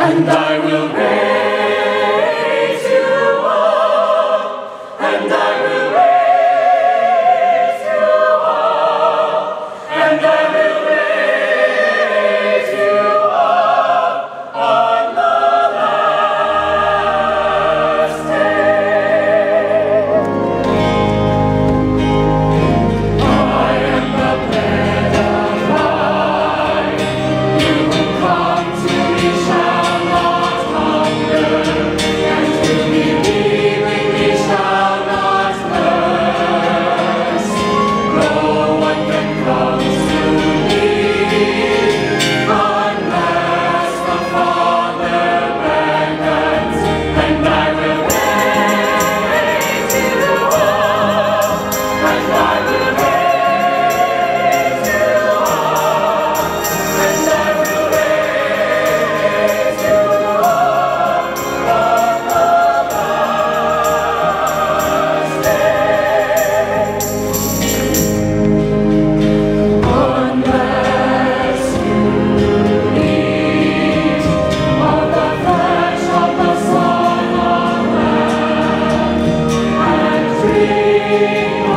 and I will bear Senhor.